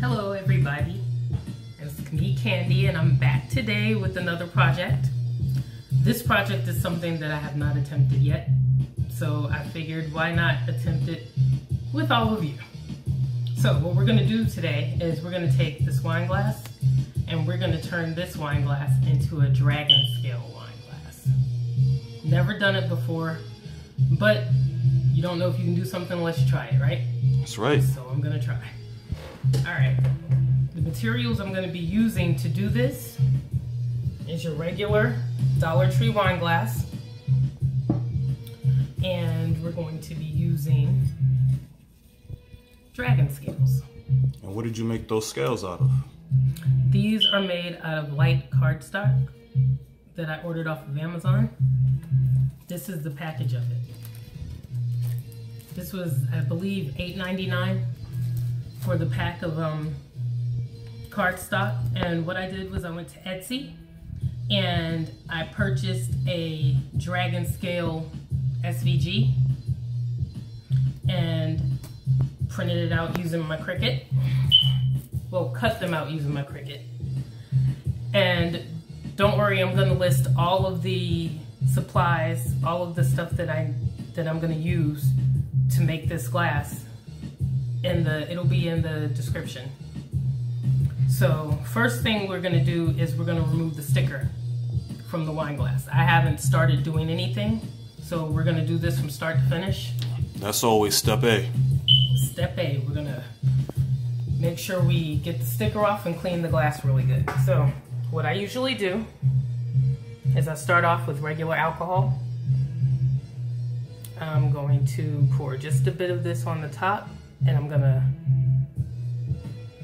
Hello everybody, it's me Candi and I'm back today with another project. This project is something that I have not attempted yet, so I figured why not attempt it with all of you. So what we're gonna do today is we're gonna take this wine glass and we're gonna turn this wine glass into a dragon scale wine glass. Never done it before, but you don't know if you can do something unless you try it, right? That's right. So I'm gonna try. All right, the materials I'm gonna be using to do this is your regular Dollar Tree wine glass. And we're going to be using dragon scales. And what did you make those scales out of? These are made out of light cardstock that I ordered off of Amazon. This is the package of it. This was, I believe, $8.99 for the pack of um, cardstock. And what I did was I went to Etsy and I purchased a dragon scale SVG and printed it out using my Cricut. Well, cut them out using my Cricut. And don't worry, I'm gonna list all of the supplies, all of the stuff that I that I'm gonna use to make this glass in the, it'll be in the description. So first thing we're gonna do is we're gonna remove the sticker from the wine glass. I haven't started doing anything, so we're gonna do this from start to finish. That's always step A. Step A, we're gonna make sure we get the sticker off and clean the glass really good. So what I usually do is I start off with regular alcohol. I'm going to pour just a bit of this on the top and I'm gonna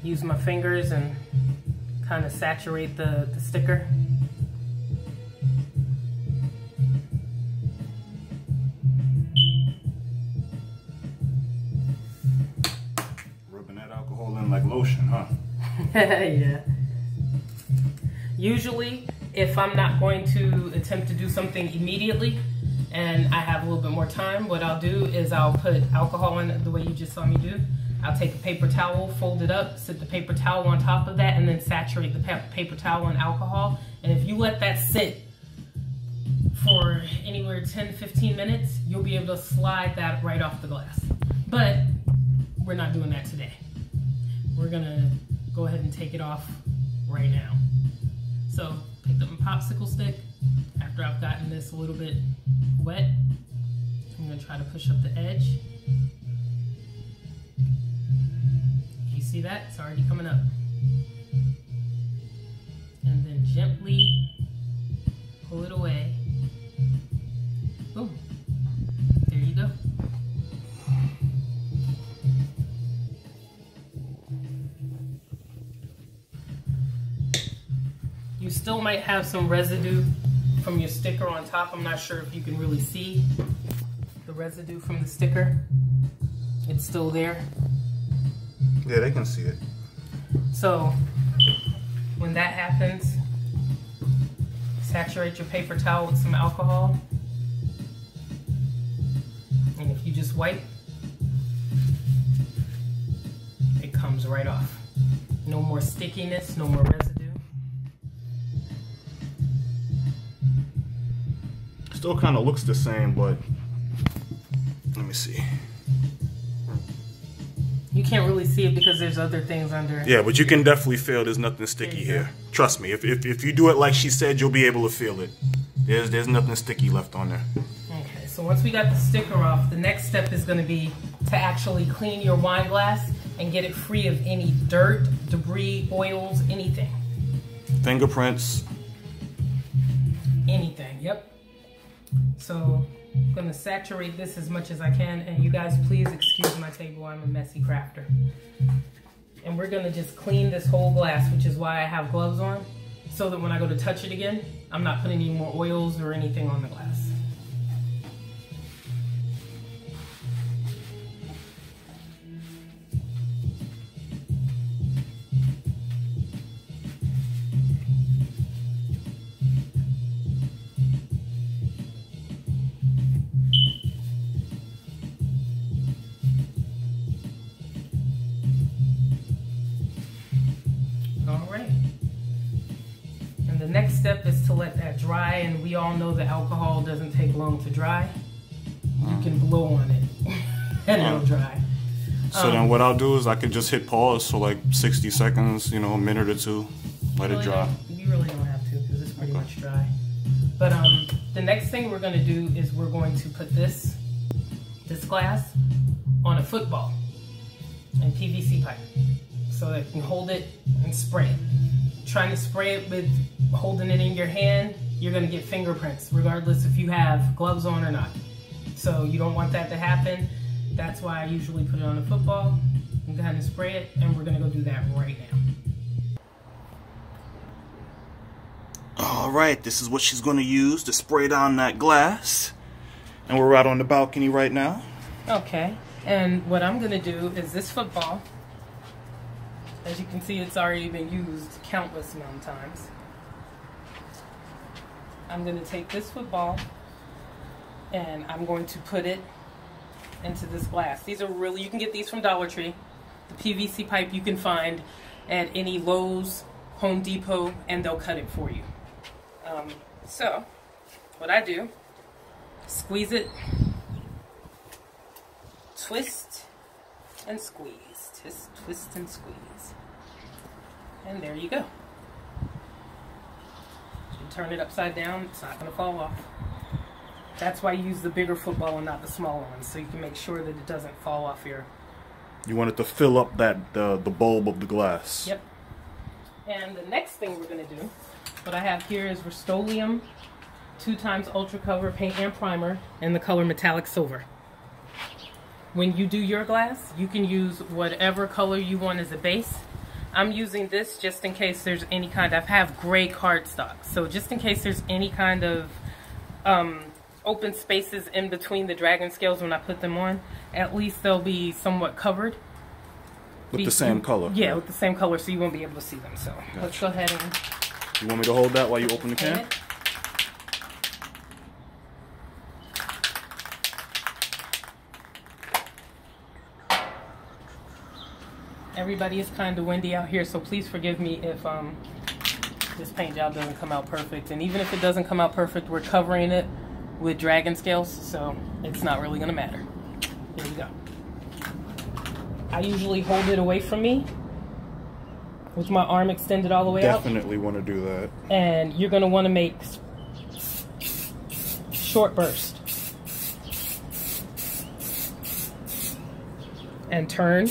use my fingers and kind of saturate the, the sticker. Rubbing that alcohol in like lotion, huh? yeah. Usually, if I'm not going to attempt to do something immediately and I have a little bit more time, what I'll do is I'll put alcohol in it the way you just saw me do. I'll take a paper towel, fold it up, sit the paper towel on top of that, and then saturate the pa paper towel in alcohol. And if you let that sit for anywhere 10 15 minutes, you'll be able to slide that right off the glass. But we're not doing that today. We're gonna go ahead and take it off right now. So picked up my popsicle stick. After I've gotten this a little bit wet, I'm gonna try to push up the edge. You see that? It's already coming up. And then gently pull it away. Boom. There you go. Still might have some residue from your sticker on top. I'm not sure if you can really see the residue from the sticker. It's still there. Yeah, they can see it. So when that happens, saturate your paper towel with some alcohol. And if you just wipe, it comes right off. No more stickiness, no more residue. Still kind of looks the same, but let me see. You can't really see it because there's other things under it. Yeah, but you can definitely feel there's nothing sticky There you here. Trust me, if, if, if you do it like she said, you'll be able to feel it. There's there's nothing sticky left on there. Okay, so once we got the sticker off, the next step is going to be to actually clean your wine glass and get it free of any dirt, debris, oils, anything. Fingerprints. Anything, yep. So I'm to saturate this as much as I can, and you guys please excuse my table, I'm a messy crafter. And we're going to just clean this whole glass, which is why I have gloves on, so that when I go to touch it again, I'm not putting any more oils or anything on the glass. Step is to let that dry, and we all know that alcohol doesn't take long to dry. You can blow on it, and it'll dry. So then what I'll do is I can just hit pause for like 60 seconds, you know, a minute or two, let it dry. You really don't have to because it's pretty Okay. much dry. But um, the next thing we're gonna do is we're going to put this this glass on a football and PVC pipe so that you can hold it and spray it. Trying to spray it with holding it in your hand, you're gonna get fingerprints regardless if you have gloves on or not. So you don't want that to happen. That's why I usually put it on a football and kind of spray it, and we're gonna go do that right now. All right, this is what she's going to use to spray down that glass. And we're out on the balcony right now. Okay, and what I'm gonna do is this football, as you can see, it's already been used countless amount of times. I'm gonna take this football and I'm going to put it into this glass. These are really, you can get these from Dollar Tree. The PVC pipe you can find at any Lowe's, Home Depot, and they'll cut it for you. Um, so, what I do, squeeze it twist and squeeze, twist, twist and squeeze. And there you go. Turn it upside down, it's not gonna fall off. That's why you use the bigger football and not the smaller one, so you can make sure that it doesn't fall off your. You want it to fill up that the, the bulb of the glass. Yep. And the next thing we're gonna do, what I have here is Rust-Oleum two times ultra cover paint and primer in the color metallic silver. When you do your glass, you can use whatever color you want as a base. I'm using this just in case there's any kind of, I have gray cardstock. So just in case there's any kind of um, open spaces in between the dragon scales when I put them on, at least they'll be somewhat covered. With Be- the same color. Yeah, with the same color so you won't be able to see them. So let's go ahead and You want me to hold that while you open the can? Everybody is kind of windy out here, so please forgive me if um, this paint job doesn't come out perfect. And even if it doesn't come out perfect, we're covering it with dragon scales, so it's not really gonna matter. Here we go. I usually hold it away from me with my arm extended all the way out Definitely want to do that. and you're going to want to make short burst and turn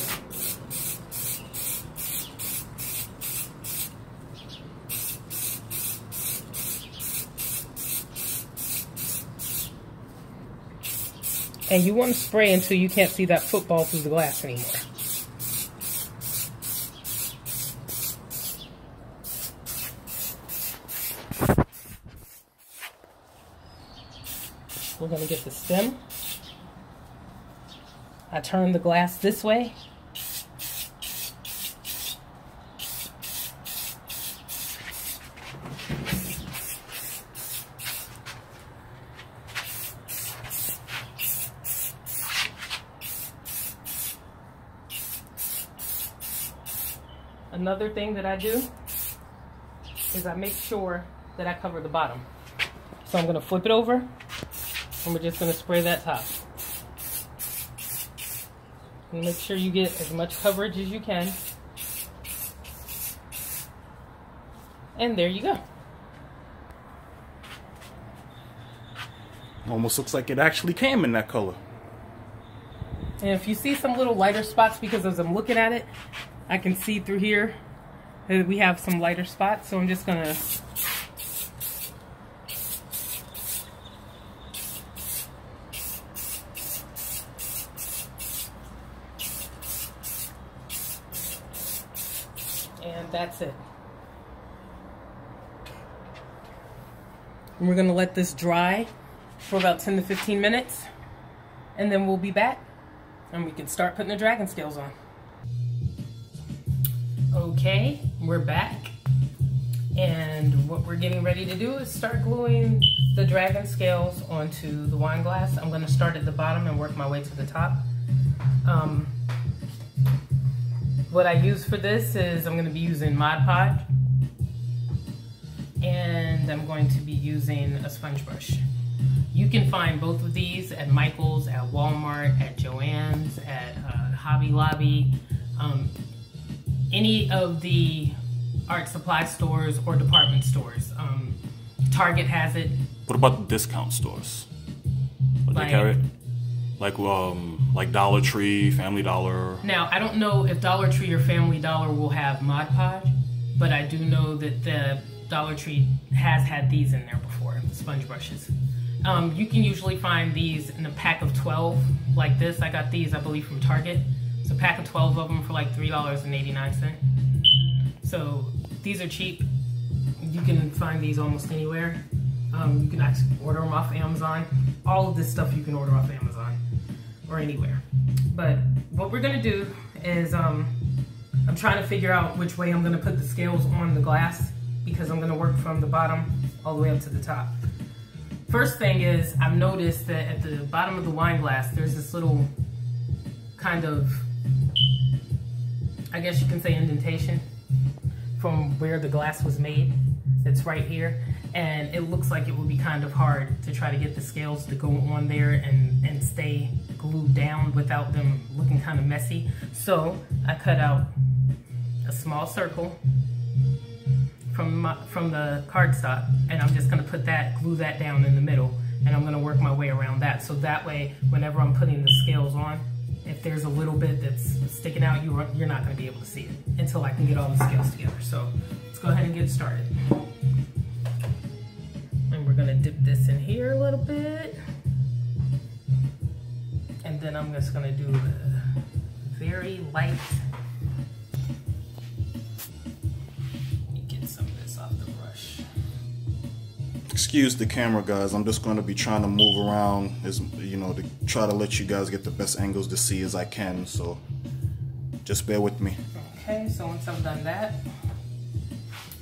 and you want to spray until you can't see that football through the glass anymore We're gonna get the stem. I turn the glass this way. Another thing that I do is I make sure that I cover the bottom. So I'm gonna flip it over and we're just gonna spray that top. And make sure you get as much coverage as you can. And there you go. Almost looks like it actually came in that color. And if you see some little lighter spots, because as I'm looking at it, I can see through here that we have some lighter spots. So I'm just gonna and that's it. And we're gonna let this dry for about 10 to 15 minutes, and then we'll be back, and we can start putting the dragon scales on. Okay, we're back, and what we're getting ready to do is start gluing the dragon scales onto the wine glass. I'm gonna start at the bottom and work my way to the top. Um, what I use for this is I'm going to be using Mod Podge. and I'm going to be using a sponge brush. You can find both of these at Michael's, at Walmart, at Joann's, at uh, Hobby Lobby, um, any of the art supply stores or department stores. Um, Target has it. What about the discount stores? What Like- they carry? it? Like um, like Dollar Tree, Family Dollar. Now, I don't know if Dollar Tree or Family Dollar will have Mod Podge, but I do know that the Dollar Tree has had these in there before, sponge brushes. Um, you can usually find these in a pack of 12 like this. I got these, I believe, from Target. It's a pack of 12 of them for like $3.89. So these are cheap. You can find these almost anywhere. Um, you can actually order them off Amazon. All of this stuff you can order off Amazon or anywhere. But what we're gonna do is um, I'm trying to figure out which way I'm gonna put the scales on the glass because I'm gonna work from the bottom all the way up to the top. First thing is I've noticed that at the bottom of the wine glass there's this little kind of I guess you can say indentation from where the glass was made. It's right here. And it looks like it would be kind of hard to try to get the scales to go on there and, and stay glued down without them looking kind of messy. So I cut out a small circle from my, from the cardstock and I'm just gonna put that, glue that down in the middle and I'm gonna work my way around that. So that way, whenever I'm putting the scales on, if there's a little bit that's sticking out, you are, you're not gonna be able to see it until I can get all the scales together. So let's go ahead and get started. And we're gonna dip this in here a little bit. And then I'm just gonna do a very light Excuse the camera, guys. I'm just going to be trying to move around, as you know, to try to let you guys get the best angles to see as I can. So, just bear with me. Okay, so once I've done that,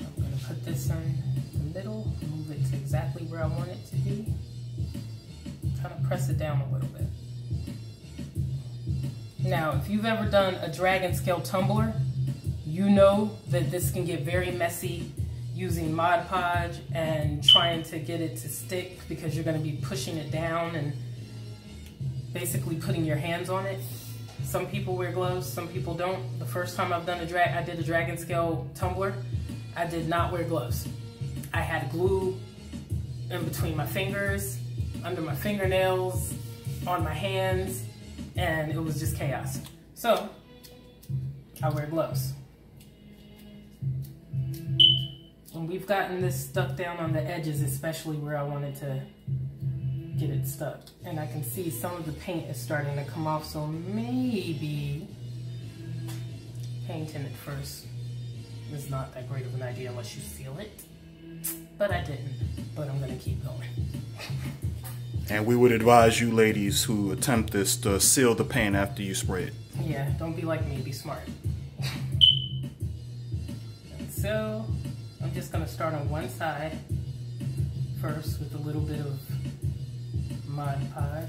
I'm gonna put this in the middle, move it to exactly where I want it to be. Kind of press it down a little bit. Now, if you've ever done a dragon scale tumbler, you know that this can get very messy using Mod Podge and trying to get it to stick because you're gonna be pushing it down and basically putting your hands on it. Some people wear gloves, some people don't. The first time I've done a drag, I did a dragon scale tumbler. I did not wear gloves. I had glue in between my fingers, under my fingernails, on my hands, and it was just chaos. So I wear gloves. We've gotten this stuck down on the edges, especially where I wanted to get it stuck. And I can see some of the paint is starting to come off, so maybe painting it first is not that great of an idea unless you seal it. But I didn't, but I'm gonna keep going. And we would advise you ladies who attempt this to seal the paint after you spray it. Yeah, don't be like me, be smart. and so, I'm just gonna start on one side first with a little bit of Mod Podge.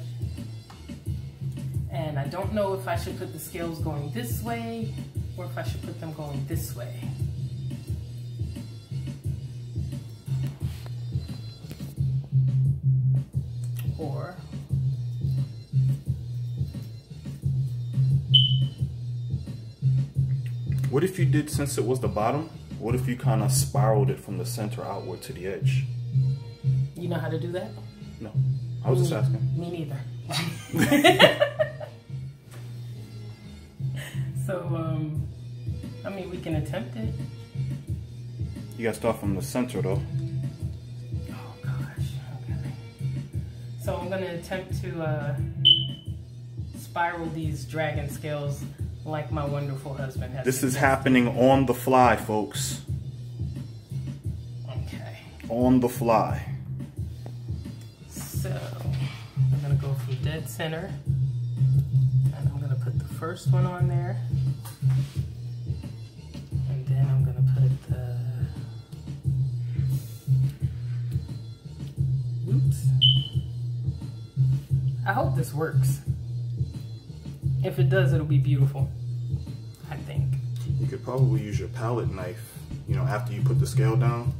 And I don't know if I should put the scales going this way or if I should put them going this way. Or What if you did, since it was the bottom, what if you kind of spiraled it from the center outward to the edge? you know how to do that? No, I was just asking. Me neither. so, um, I mean, we can attempt it. You gotta start from the center though. Oh gosh. Okay. So I'm gonna attempt to uh, spiral these dragon scales like my wonderful husband has. This is happening on the fly, folks. Okay. On the fly. So I'm gonna go from dead center, and I'm gonna put the first one on there, and then I'm gonna put the. Oops. I hope this works. If it does, it'll be beautiful. I think. You could probably use your palette knife, you know, after you put the scale down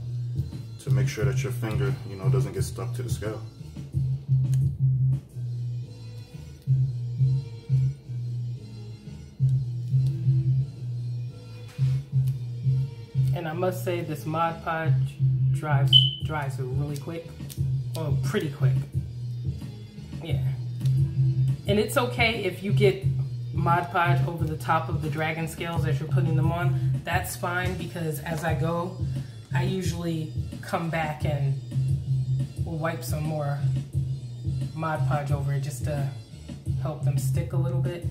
to make sure that your finger, you know, doesn't get stuck to the scale. And I must say this Mod Podge dries, dries really quick. Oh, pretty quick. Yeah. And it's okay if you get Mod Podge over the top of the dragon scales as you're putting them on. That's fine because as I go, I usually come back and will wipe some more Mod Podge over it just to help them stick a little bit.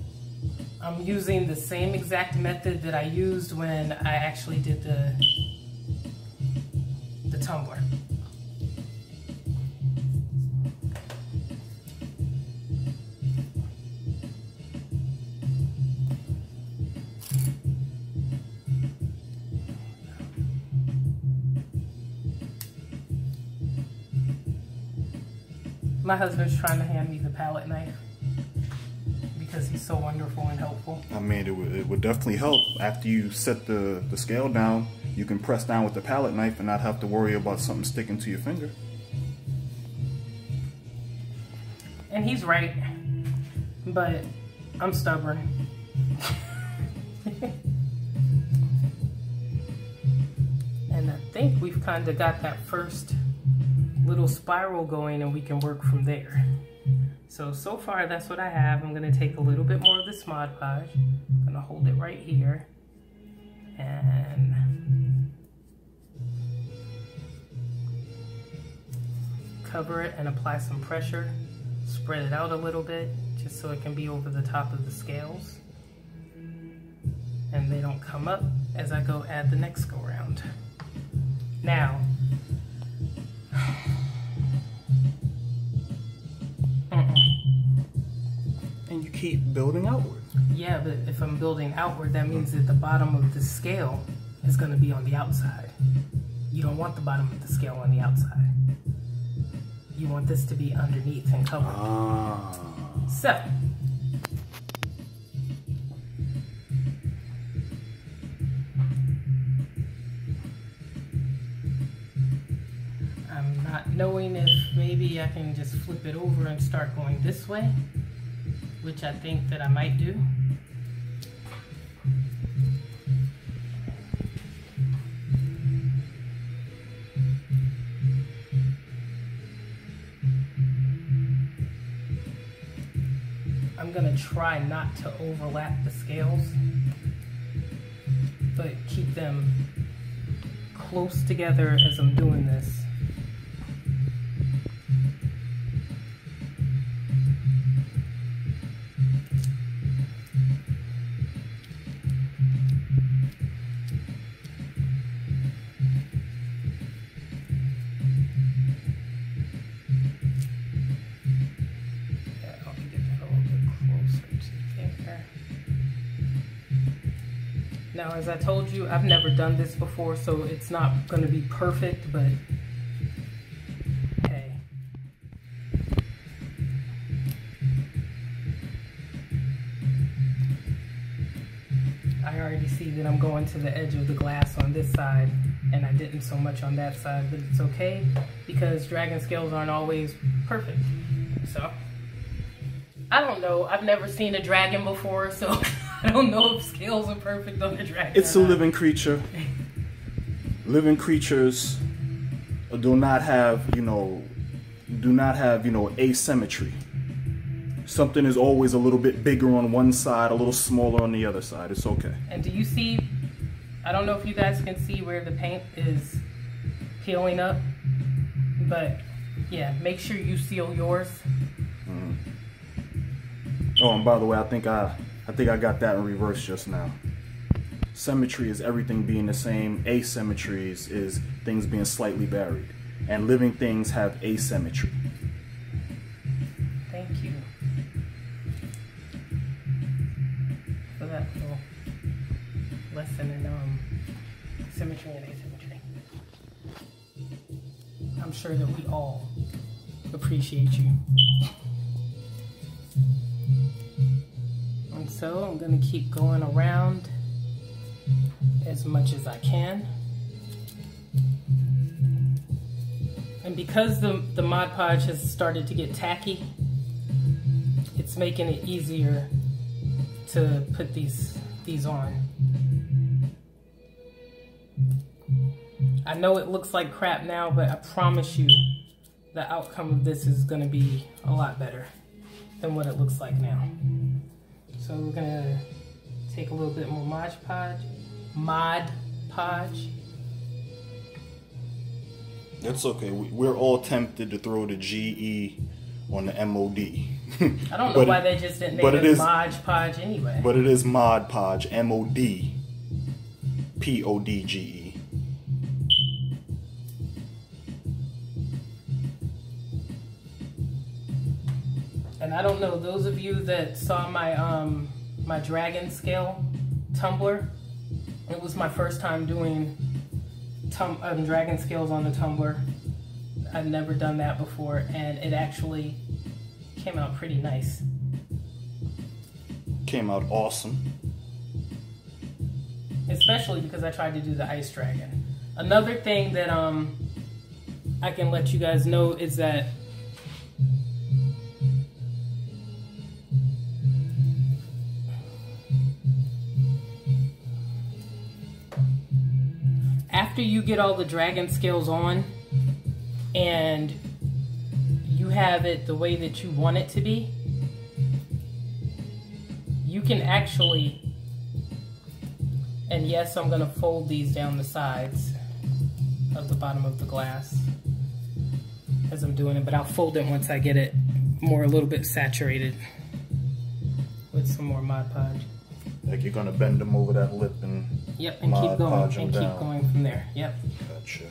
I'm using the same exact method that I used when I actually did the, the tumbler. My husband's trying to hand me the palette knife because he's so wonderful and helpful. I mean, it would, it would definitely help after you set the, the scale down. You can press down with the palette knife and not have to worry about something sticking to your finger. And he's right, but I'm stubborn. and I think we've kind of got that first little spiral going and we can work from there. So, so far that's what I have. I'm gonna take a little bit more of this Mod Podge. I'm gonna hold it right here and cover it and apply some pressure. Spread it out a little bit just so it can be over the top of the scales. And they don't come up as I go add the next go round. Now, And you keep building outward. Yeah, but if I'm building outward, that means that the bottom of the scale is going to be on the outside. You don't want the bottom of the scale on the outside. You want this to be underneath and covered. Ah. So, not knowing if maybe I can just flip it over and start going this way, which I think that I might do. I'm gonna try not to overlap the scales, but keep them close together as I'm doing this. As I told you, I've never done this before, so it's not going to be perfect, but hey. I already see that I'm going to the edge of the glass on this side, and I didn't so much on that side, but it's okay because dragon scales aren't always perfect. So, I don't know. I've never seen a dragon before, so I don't know if scales are perfect on a dragon. It's a living creature. living creatures do not have, you know, do not have, you know, asymmetry. Something is always a little bit bigger on one side, a little smaller on the other side. It's okay. And do you see? I don't know if you guys can see where the paint is peeling up, but yeah, make sure you seal yours. Mm-hmm. Oh, and by the way, I think I, I think I got that in reverse just now. Symmetry is everything being the same. Asymmetry is, is things being slightly varied, and living things have asymmetry. Thank you for that little lesson in um, symmetry and asymmetry. I'm sure that we all appreciate you. And so I'm going to keep going around as much as I can. And because the, the Mod Podge has started to get tacky, it's making it easier to put these these on. I know it looks like crap now, but I promise you the outcome of this is gonna be a lot better than what it looks like now. So we're gonna take a little bit more Mod Podge, Mod Podge. That's okay. We- We're all tempted to throw the GE on the MOD. I don't know why it- they just didn't but name it it is- Mod Podge anyway. But it is Mod Podge, M O D P O D G E. And I don't know those of you that saw my um my dragon scale tumbler. It was my first time doing tum- um, dragon scales on the tumbler. I've never done that before, and it actually came out pretty nice. Came out awesome. especially because I tried to do the ice dragon. Another thing that um I can let you guys know is that after you get all the dragon scales on and you have it the way that you want it to be, you can actually and yes, I'm gonna fold these down the sides of the bottom of the glass as I'm doing it, but I'll fold it once I get it more a little bit saturated with some more Mod Podge. Like you're gonna bend them over that lip and Yep, and Mod keep going and keep down. going from there. Yep. gotcha.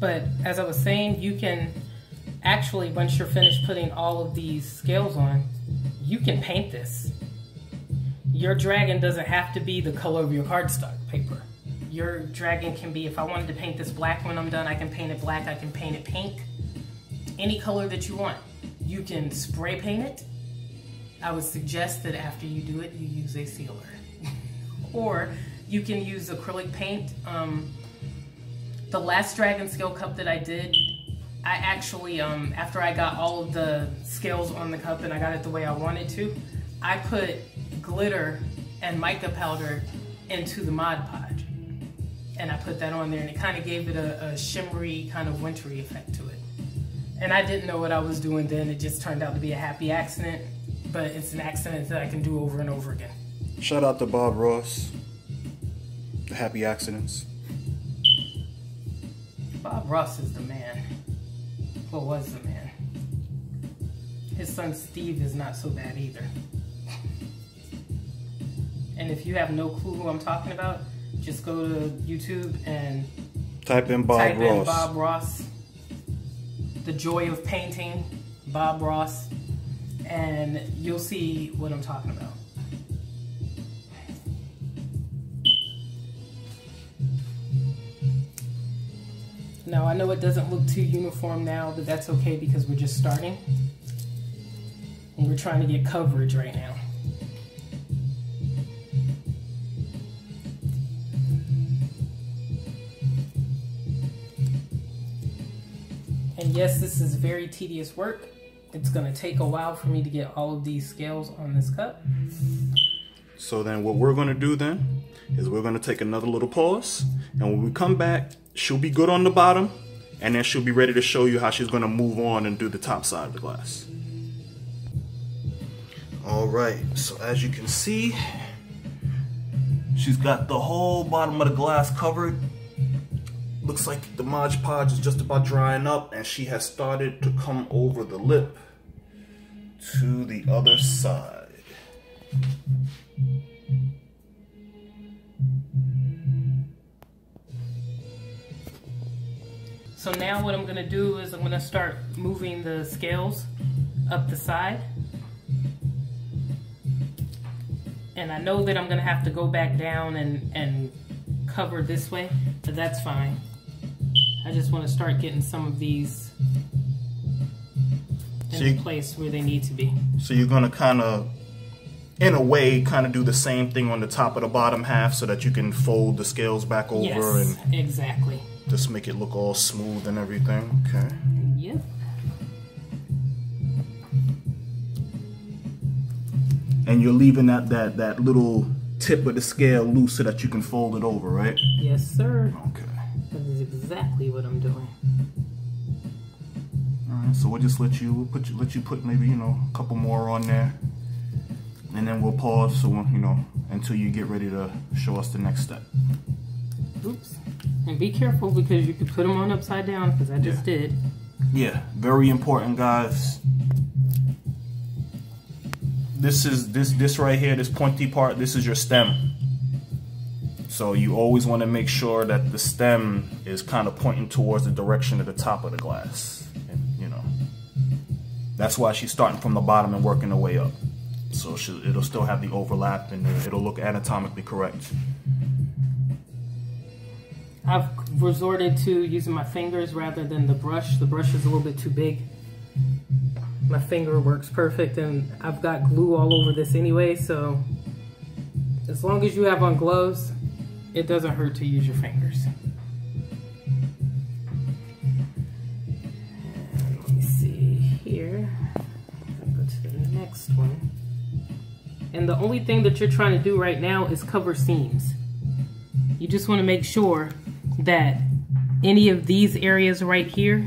But as I was saying, you can actually, once you're finished putting all of these scales on, you can paint this. Your dragon doesn't have to be the color of your cardstock paper. Your dragon can be, if I wanted to paint this black when I'm done, I can paint it black, I can paint it pink, any color that you want. You can spray paint it. I would suggest that after you do it, you use a sealer. or you can use acrylic paint. Um, the last dragon scale cup that I did, I actually, um, after I got all of the scales on the cup and I got it the way I wanted to, I put glitter and mica powder into the Mod Podge. And I put that on there and it kind of gave it a, a shimmery, kind of wintry effect to it. And I didn't know what I was doing then. It just turned out to be a happy accident, but it's an accident that I can do over and over again. Shout out to Bob Ross. The happy accidents. Bob Ross is the man. Well, was the man. His son Steve is not so bad either. And if you have no clue who I'm talking about, just go to YouTube and Type in Bob type in Ross. Bob Ross. The Joy of Painting, Bob Ross, and you'll see what I'm talking about. Now, I know it doesn't look too uniform now, but that's okay because we're just starting. And we're trying to get coverage right now. And yes, this is very tedious work. It's gonna take a while for me to get all of these scales on this cup. So then what we're gonna do then is we're gonna take another little pause and when we come back, she'll be good on the bottom and then she'll be ready to show you how she's gonna move on and do the top side of the glass. All right, so as you can see, she's got the whole bottom of the glass covered. Looks like the Mod Podge is just about drying up and she has started to come over the lip to the other side. So now what I'm gonna do is I'm gonna start moving the scales up the side. And I know that I'm gonna have to go back down and, and cover this way, but that's fine. I just wanna start getting some of these in See- place where they need to be. So you're gonna kind of, in a way, kind of do the same thing on the top of the bottom half so that you can fold the scales back over Yes, and exactly. Just make it look all smooth and everything. Okay. Yep. And you're leaving that that that little tip of the scale loose so that you can fold it over, right? Yes, sir. Okay. Exactly what I'm doing. All right. So we'll just let you we'll put you let you put maybe you know a couple more on there, and then we'll pause so you know until you get ready to show us the next step. Oops. And be careful because you could put them on upside down because I just Yeah. did. Yeah, very important, guys. This is this this right here, this pointy part. This is your stem. So you always want to make sure that the stem is kind of pointing towards the direction of the top of the glass. And, you know, that's why she's starting from the bottom and working her way up. So it'll still have the overlap and it'll look anatomically correct. I've resorted to using my fingers rather than the brush. The brush is a little bit too big. My finger works perfect and I've got glue all over this anyway, so as long as you have on gloves, it doesn't hurt to use your fingers. And let me see here. I'll go to the next one. And the only thing that you're trying to do right now is cover seams. You just want to make sure that any of these areas right here,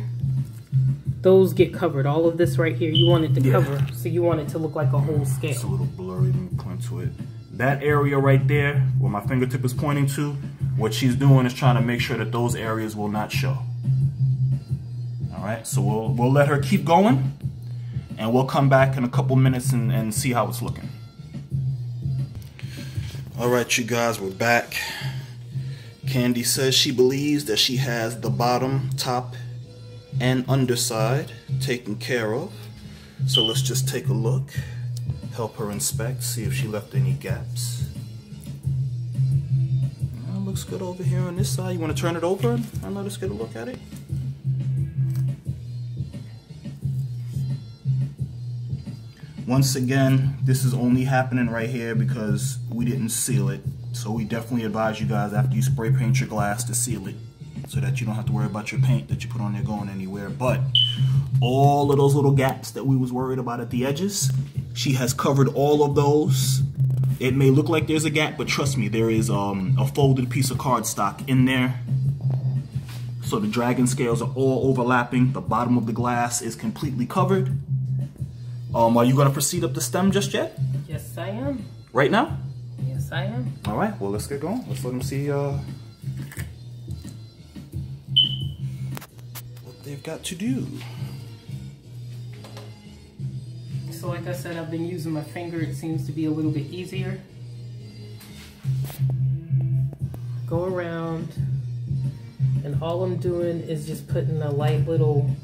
those get covered. All of this right here, you want it to Yeah. cover. So you want it to look like a whole scale. It's a little blurry. Let me point to it. That area right there, where my fingertip is pointing to, what she's doing is trying to make sure that those areas will not show. All right, so we'll we'll let her keep going, and we'll come back in a couple minutes and, and see how it's looking. All right, you guys, we're back. Candi says she believes that she has the bottom, top, and underside taken care of. So let's just take a look, help her inspect, see if she left any gaps. Uh, looks good over here on this side. You want to turn it over and let us get a look at it? Once again, this is only happening right here because we didn't seal it. So we definitely advise you guys after you spray paint your glass to seal it so that you don't have to worry about your paint that you put on there going anywhere. But all of those little gaps that we was worried about at the edges, she has covered all of those. It may look like there's a gap, but trust me, there is um, a folded piece of cardstock in there. So the dragon scales are all overlapping. The bottom of the glass is completely covered. Um, are you gonna proceed up the stem just yet? Yes, I am. Right now? Yes, I am. All right, well, let's get going. Let's let them see uh, what they've got to do. So like I said, I've been using my finger. It seems to be a little bit easier. Go around, and all I'm doing is just putting a light little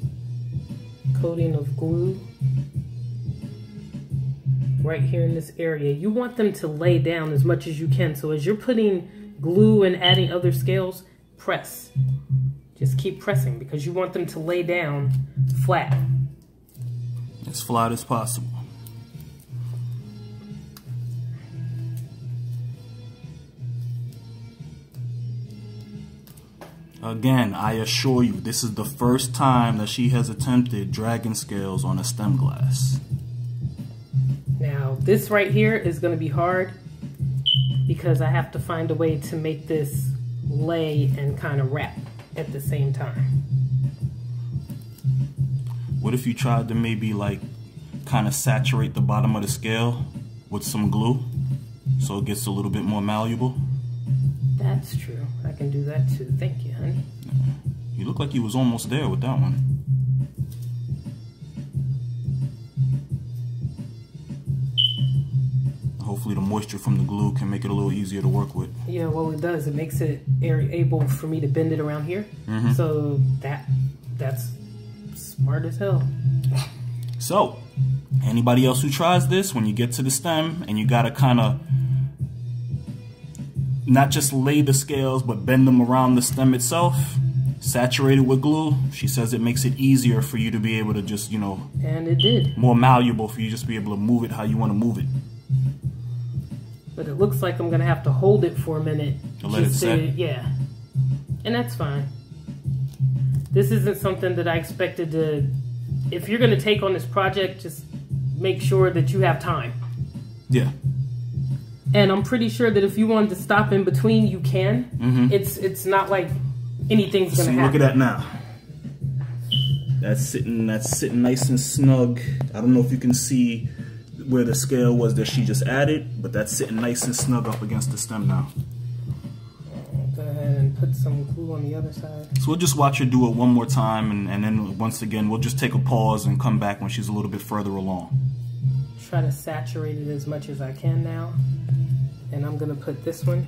coating of glue right here in this area. You want them to lay down as much as you can. So as you're putting glue and adding other scales, press. Just keep pressing because you want them to lay down flat. As flat as possible. Again, I assure you, this is the first time that she has attempted dragon scales on a stem glass. Now, this right here is going to be hard because I have to find a way to make this lay and kind of wrap at the same time. What if you tried to maybe like kind of saturate the bottom of the scale with some glue so it gets a little bit more malleable? That's true. I can do that too. Thank you, honey. You look like you was almost there with that one. Hopefully the moisture from the glue can make it a little easier to work with. Yeah, well, it does. It makes it able for me to bend it around here. Mm-hmm. So that that's smart as hell. So, anybody else who tries this, when you get to the stem and you gotta kind of not just lay the scales, but bend them around the stem itself, saturate it with glue. She says it makes it easier for you to be able to just, you know, And it did. more malleable for you just to be able to move it how you want to move it. But it looks like I'm going to have to hold it for a minute. To let it? Yeah. And that's fine. This isn't something that I expected to. If you're going to take on this project, just make sure that you have time. Yeah. And I'm pretty sure that if you wanted to stop in between, you can. Mm-hmm. It's it's not like anything's going See, to look at that now. That's sitting. That's sitting nice and snug. I don't know if you can see where the scale was that she just added, but that's sitting nice and snug up against the stem now. Go ahead and some glue on the other side. So we'll just watch her do it one more time, and, and then once again, we'll just take a pause and come back when she's a little bit further along. Try to saturate it as much as I can now. And I'm going to put this one.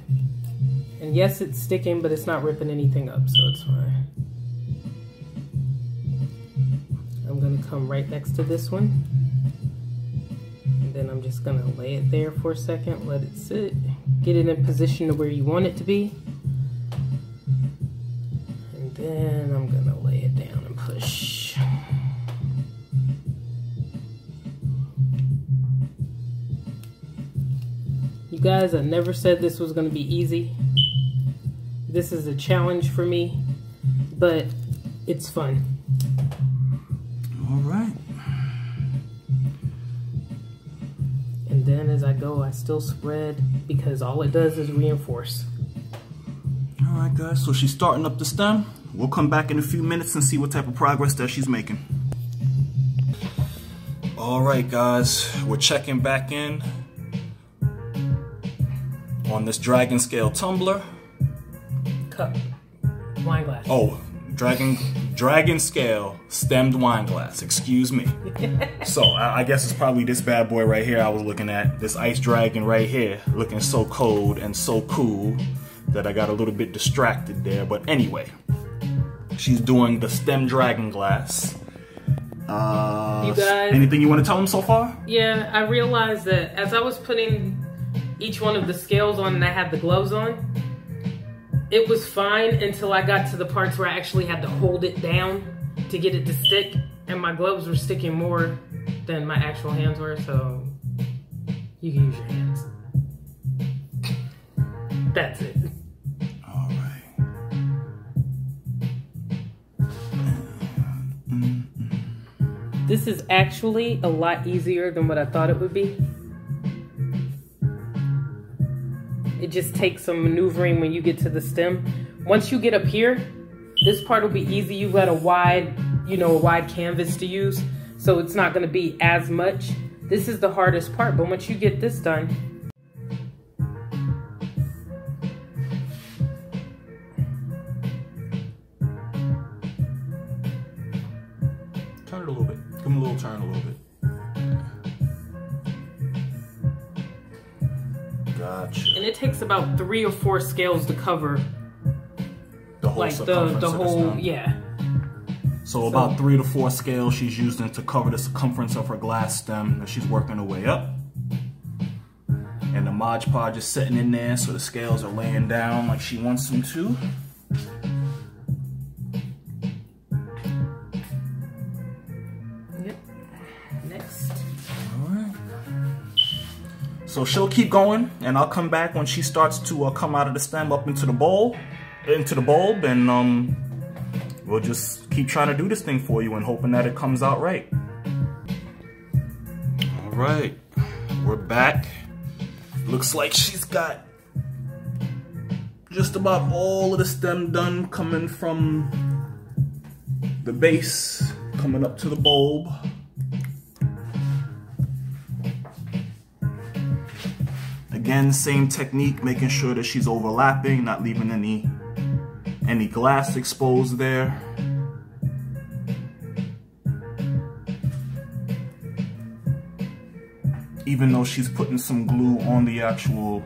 And yes, it's sticking, but it's not ripping anything up, so it's fine. I'm going to come right next to this one. And then I'm just going to lay it there for a second, let it sit, get it in position to where you want it to be. And then I'm going to lay it down and push. You guys, I never said this was going to be easy. This is a challenge for me, but it's fun. All right. And then as I go, I still spread because all it does is reinforce. All right, guys. So she's starting up the stem. We'll come back in a few minutes and see what type of progress that she's making. All right, guys. We're checking back in on this dragon scale tumbler. Cup, wine glass. Oh, dragon dragon scale stemmed wine glass. Excuse me. so I, I guess it's probably this bad boy right here I was looking at. This ice dragon right here, looking so cold and so cool that I got a little bit distracted there. But anyway, she's doing the stem dragon glass. Uh, You guys- anything you want to tell them so far? Yeah, I realized that as I was putting each one of the scales on and I had the gloves on, it was fine until I got to the parts where I actually had to hold it down to get it to stick, and my gloves were sticking more than my actual hands were, so you can use your hands. That's it. This is actually a lot easier than what I thought it would be. It just takes some maneuvering when you get to the stem. Once you get up here, this part will be easy. You've got a wide, you know, a wide canvas to use, so it's not gonna be as much. This is the hardest part, but once you get this done, takes about three or four scales to cover, The whole like the the whole, yeah. So about three to four scales she's using to cover the circumference of her glass stem that she's working her way up. And the Mod Podge is sitting in there so the scales are laying down like she wants them to. So she'll keep going and I'll come back when she starts to uh, come out of the stem up into the bowl, into the bulb and um, we'll just keep trying to do this thing for you and hoping that it comes out right. All right, we're back. Looks like she's got just about all of the stem done coming from the base, coming up to the bulb. Again, same technique, making sure that she's overlapping, not leaving any any glass exposed there. Even though she's putting some glue on the actual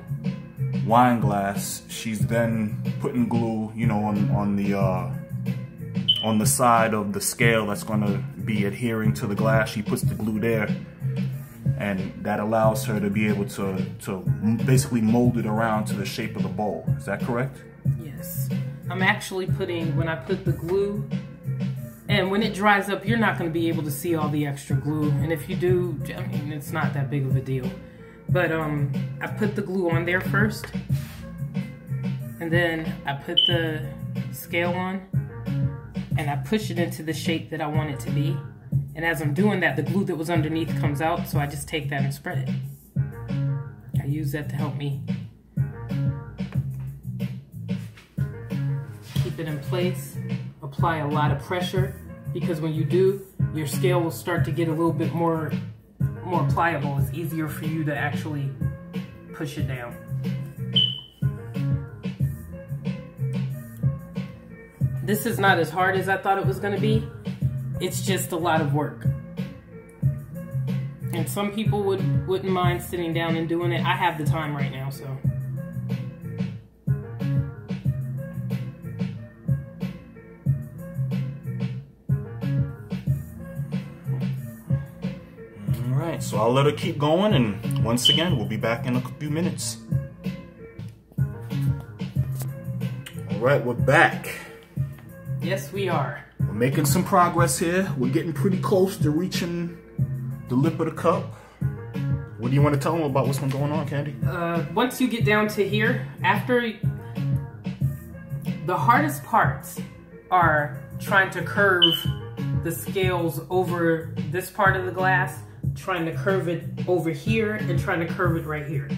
wine glass, she's then putting glue, you know, on on the uh, on the side of the scale that's going to be adhering to the glass. She puts the glue there and that allows her to be able to to basically mold it around to the shape of the bowl. Is that correct? Yes. I'm actually putting, when I put the glue, and when it dries up, you're not going to be able to see all the extra glue. And if you do, I mean, it's not that big of a deal. But um, I put the glue on there first. And then I put the scale on. and I push it into the shape that I want it to be. And as I'm doing that, the glue that was underneath comes out, so I just take that and spread it. I use that to help me keep it in place, apply a lot of pressure, because when you do, your scale will start to get a little bit more, more pliable. It's easier for you to actually push it down. This is not as hard as I thought it was gonna be. It's just a lot of work. And some people would, wouldn't mind sitting down and doing it. I have the time right now, so. All right, so I'll let her keep going, and once again, we'll be back in a few minutes. All right, we're back. Yes, we are. We're making some progress here. We're getting pretty close to reaching the lip of the cup. What do you want to tell them about what's been going on, Candi? Uh, once you get down to here, after the hardest parts are trying to curve the scales over this part of the glass, trying to curve it over here, and trying to curve it right here.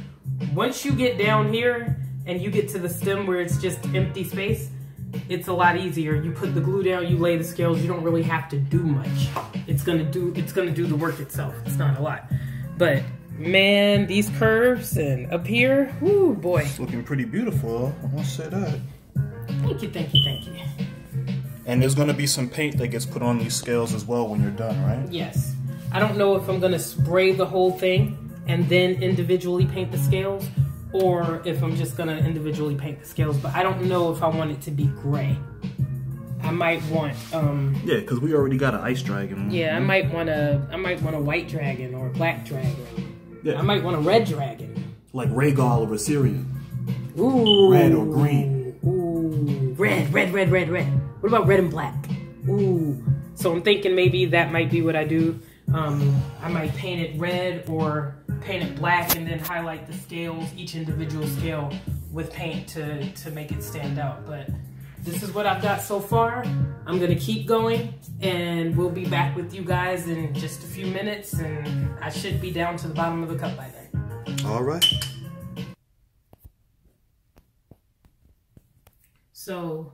Once you get down here and you get to the stem where it's just empty space, it's a lot easier. You put the glue down, you lay the scales, you don't really have to do much. It's gonna do it's gonna do the work itself. It's not a lot. But man, these curves and up here, whoo boy. It's looking pretty beautiful, I must say that. Thank you, thank you, thank you. And there's gonna be some paint that gets put on these scales as well when you're done, right? Yes. I don't know if I'm gonna spray the whole thing and then individually paint the scales or if I'm just gonna individually paint the scales, but I don't know if I want it to be gray. I might want um Yeah, because we already got an ice dragon. yeah, I might want a I might want a white dragon or a black dragon. Yeah. I might want a red dragon. Like Rhaegal of Assyria. Ooh. Red or green. Ooh. Red, red, red, red, red. What about red and black? Ooh. So I'm thinking maybe that might be what I do. Um, I might paint it red or paint it black and then highlight the scales, each individual scale with paint to, to make it stand out. But this is what I've got so far. I'm gonna keep going and we'll be back with you guys in just a few minutes and I should be down to the bottom of the cup by then. All right. So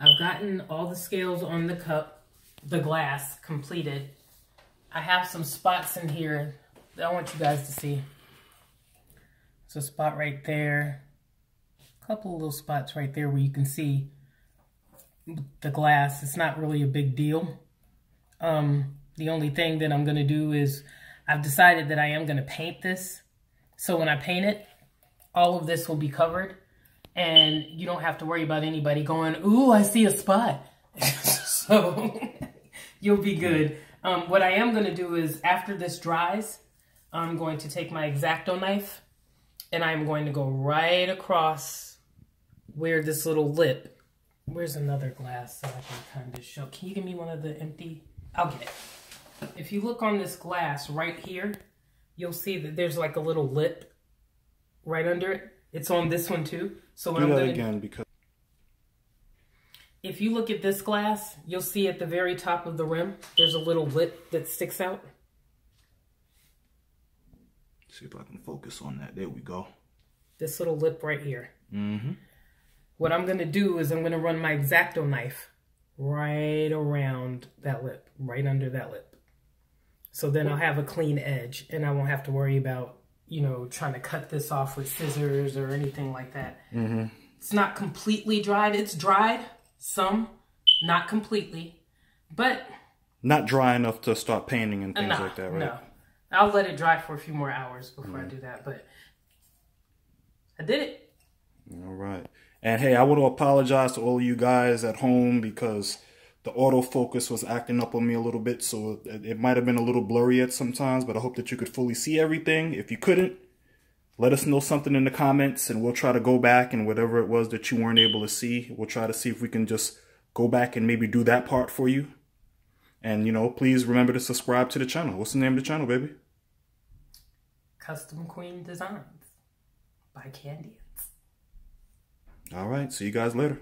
I've gotten all the scales on the cup, the glass completed. I have some spots in here that I want you guys to see. There's a spot right there. A couple of little spots right there where you can see the glass. It's not really a big deal. Um, the only thing that I'm going to do is I've decided that I am going to paint this. So when I paint it, all of this will be covered and you don't have to worry about anybody going, ooh, I see a spot. so you'll be good. Um, what I am going to do is after this dries, I'm going to take my X-Acto knife and I'm going to go right across where this little lip, where's another glass that I can kind of show? Can you give me one of the empty? I'll get it. If you look on this glass right here, you'll see that there's like a little lip right under it. It's on this one too. So what Do I'm that gonna again because if you look at this glass, you'll see at the very top of the rim, there's a little lip that sticks out. see if I can focus on that. There we go. This little lip right here. Mm-hmm. What I'm gonna do is I'm gonna run my X-Acto knife right around that lip, right under that lip. So then I'll have a clean edge and I won't have to worry about, you know, trying to cut this off with scissors or anything like that. Mm-hmm. It's not completely dried. It's dried, some, not completely, but Not dry enough to start painting and things no, like that, right? no. I'll let it dry for a few more hours before I mm. do that, but I did it. All right. And hey, I want to apologize to all of you guys at home because the autofocus was acting up on me a little bit, so it, it might have been a little blurry at sometimes, but I hope that you could fully see everything. If you couldn't, let us know something in the comments and we'll try to go back and whatever it was that you weren't able to see, we'll try to see if we can just go back and maybe do that part for you. And, you know, please remember to subscribe to the channel. What's the name of the channel, baby? Custom Queen Designs by Candians. All right. See you guys later.